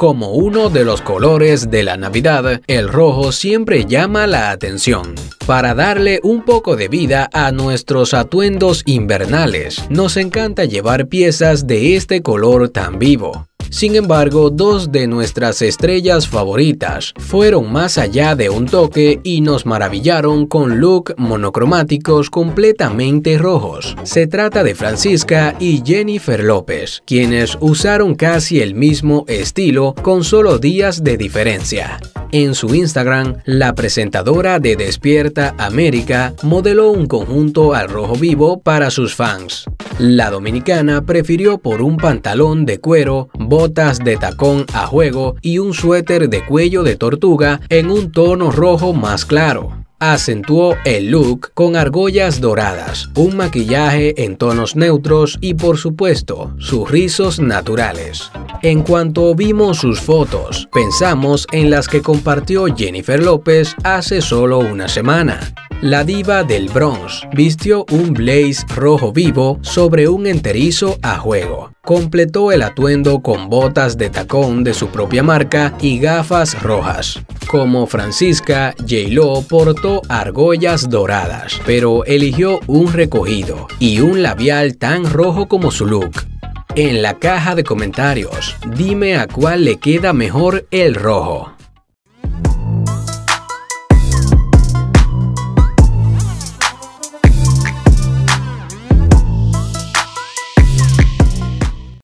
Como uno de los colores de la Navidad, el rojo siempre llama la atención. Para darle un poco de vida a nuestros atuendos invernales, nos encanta llevar piezas de este color tan vivo. Sin embargo, dos de nuestras estrellas favoritas fueron más allá de un toque y nos maravillaron con look monocromáticos completamente rojos. Se trata de Francisca y Jennifer López, quienes usaron casi el mismo estilo con solo días de diferencia. En su Instagram, la presentadora de Despierta América modeló un conjunto al rojo vivo para sus fans. La dominicana prefirió por un pantalón de cuero, botas de tacón a juego y un suéter de cuello de tortuga en un tono rojo más claro acentuó el look con argollas doradas, un maquillaje en tonos neutros y por supuesto sus rizos naturales. En cuanto vimos sus fotos, pensamos en las que compartió Jennifer López hace solo una semana. La diva del Bronx vistió un blaze rojo vivo sobre un enterizo a juego. Completó el atuendo con botas de tacón de su propia marca y gafas rojas. Como Francisca, J-Lo portó argollas doradas, pero eligió un recogido y un labial tan rojo como su look. En la caja de comentarios, dime a cuál le queda mejor el rojo.